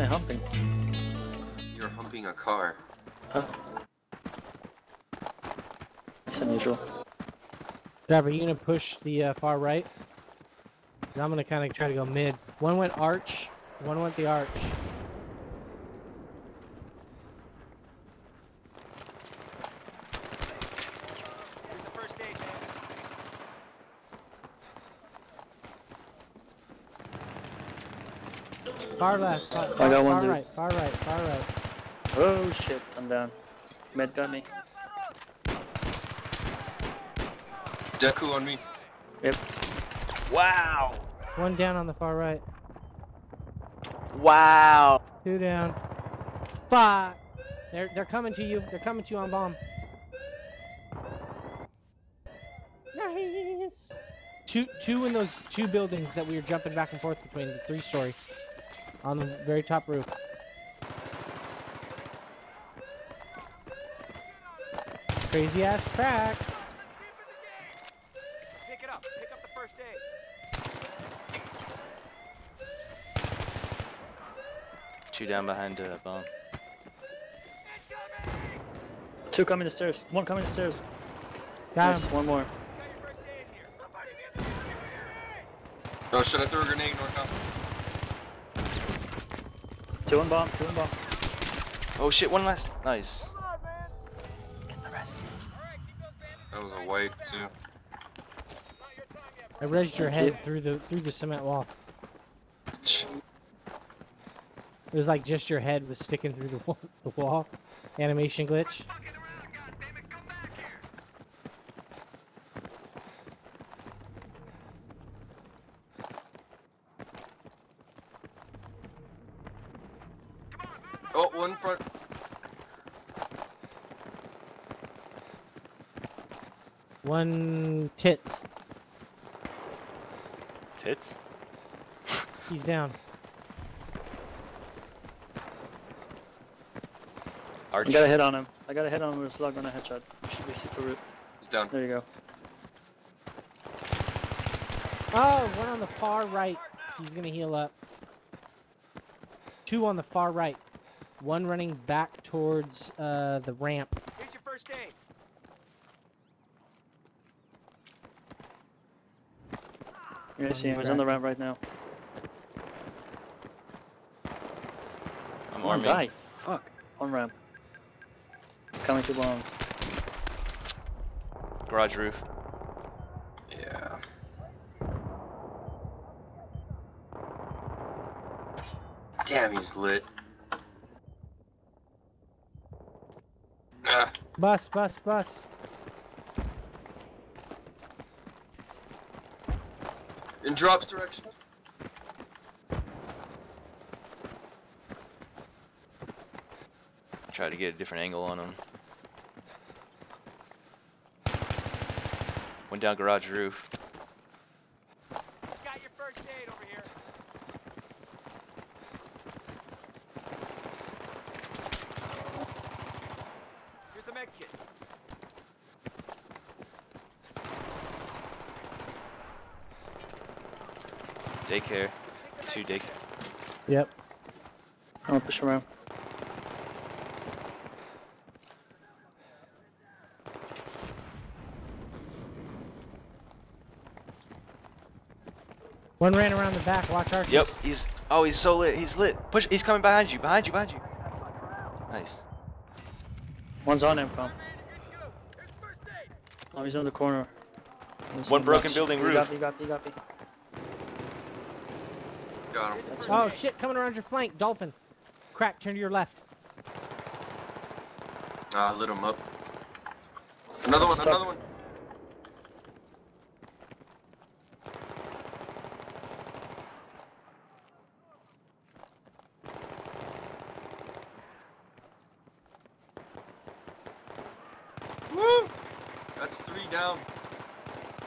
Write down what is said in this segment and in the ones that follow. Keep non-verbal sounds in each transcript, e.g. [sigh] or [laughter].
I humping? You're humping a car. Oh. That's unusual. Driver, are you gonna push the uh, far right? I'm gonna kind of try to go mid. One went arch, one went the arch. Here's the first aid, man. Far left, far, I got one far dude. right, far right, far right. Oh shit, I'm down. Med got me. Deku on me. Yep. Wow! One down on the far right. Wow! Two down. Fuck! They're they're coming to you. They're coming to you on bomb. Nice. Two two in those two buildings that we were jumping back and forth between the three story. On the very top roof. Crazy ass crack. Pick it up. Pick up the first aid. Two down behind uh, bomb. Two coming the stairs. One coming the stairs. Got Nice, him. one more. Got your first aid here. Oh shit, I threw a grenade north Two on bomb, two on bomb. Oh shit, one last. Nice. Get the rest. That was a wipe too. I rezzed your Thank you. head through the through the cement wall. [laughs] It was like just your head was sticking through the wall. The wall. Animation glitch. Oh, one front. One tits. Tits? He's down. Arch. I got a hit on him. I got a hit on him with a slug on a headshot. Should be super root. He's down. There you go. Oh, one on the far right. He's gonna heal up. Two on the far right. One running back towards uh, the ramp. Here's your first aid. You're gonna see him. He's on the ramp right now. I'm on, arming. die. Fuck. On ramp. Coming to bomb. Garage roof. Yeah. Damn, he's lit. Bus, bus, bus. in drops direction. Try to get a different angle on him. Went down garage roof. Got your first aid over here. Here's the med kit. Daycare. Two daycare. Yep. I'm gonna push around. One ran around the back. Watch our. Yep, he's. Oh, he's so lit. He's lit. Push. He's coming behind you. Behind you. Behind you. Nice. One's on him, come. Oh, he's on the corner. He's One broken box. building You roof. got me, you got me, you got me. Got him. Oh shit! Coming around your flank, dolphin. Crack. Turn to your left. Ah, lit him up. Another one, Stuck. another one. Woo! That's three down.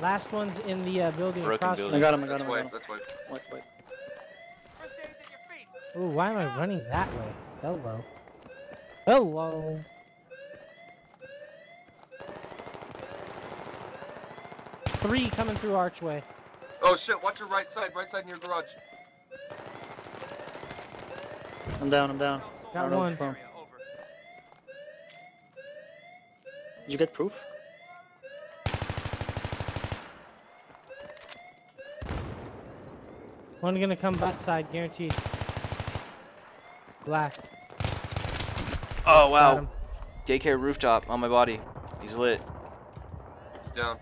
Last one's in the uh, building Broken across. building. I got him, I got him, I why. got him. That's why. Wait, wait. First aid's at your feet. Ooh, why am I running that way? Hello. Hello. Three coming through archway. Oh shit! Watch your right side. Right side in your garage. I'm down, I'm down. Got don't one. from. Did you get proof? One gonna come bus side, guaranteed. Glass. Oh wow. him. Daycare rooftop on my body. He's lit. He's down.